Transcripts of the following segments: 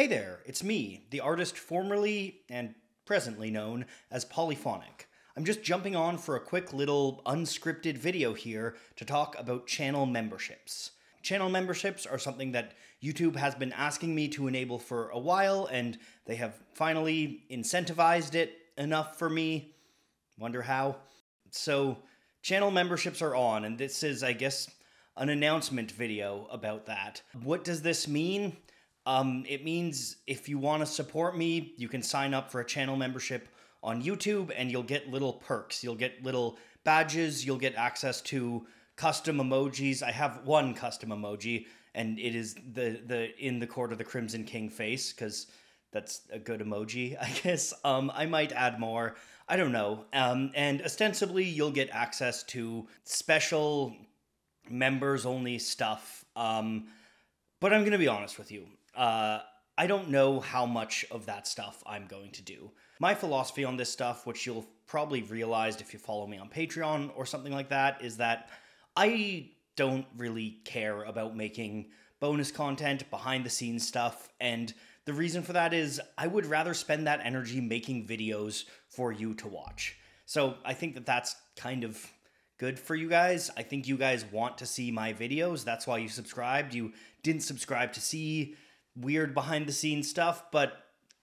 Hey there, it's me, the artist formerly and presently known as Polyphonic. I'm just jumping on for a quick little unscripted video here to talk about channel memberships. Channel memberships are something that YouTube has been asking me to enable for a while, and they have finally incentivized it enough for me. Wonder how? So, channel memberships are on, and this is, I guess, an announcement video about that. What does this mean? Um, it means if you want to support me, you can sign up for a channel membership on YouTube and you'll get little perks. You'll get little badges, you'll get access to custom emojis. I have one custom emoji and it is the the in the court of the Crimson King face cuz that's a good emoji, I guess. Um, I might add more. I don't know. Um, and ostensibly, you'll get access to special members only stuff. Um, but I'm going to be honest with you. Uh, I don't know how much of that stuff I'm going to do. My philosophy on this stuff, which you'll probably realized if you follow me on Patreon or something like that, is that I don't really care about making bonus content, behind the scenes stuff, and the reason for that is I would rather spend that energy making videos for you to watch. So I think that that's kind of good for you guys. I think you guys want to see my videos. That's why you subscribed. You didn't subscribe to see weird behind the scenes stuff, but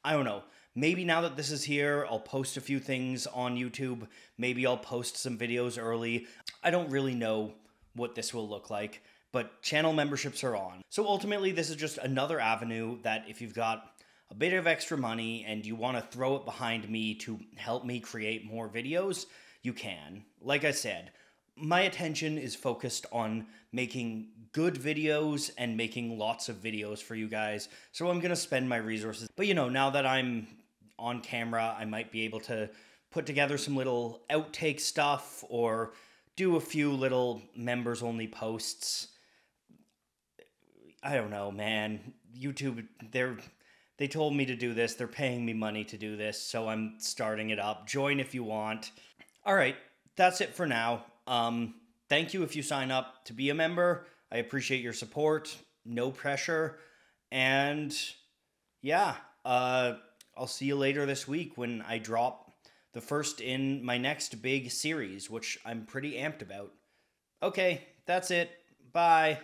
I don't know. Maybe now that this is here, I'll post a few things on YouTube. Maybe I'll post some videos early. I don't really know what this will look like, but channel memberships are on. So ultimately, this is just another avenue that if you've got a bit of extra money and you want to throw it behind me to help me create more videos, you can. Like I said, my attention is focused on making good videos and making lots of videos for you guys. So I'm going to spend my resources. But you know, now that I'm on camera, I might be able to put together some little outtake stuff or do a few little members only posts. I don't know, man. YouTube they're they told me to do this. They're paying me money to do this, so I'm starting it up. Join if you want. All right, that's it for now. Um, thank you if you sign up to be a member. I appreciate your support. No pressure. And yeah, uh, I'll see you later this week when I drop the first in my next big series, which I'm pretty amped about. Okay, that's it. Bye.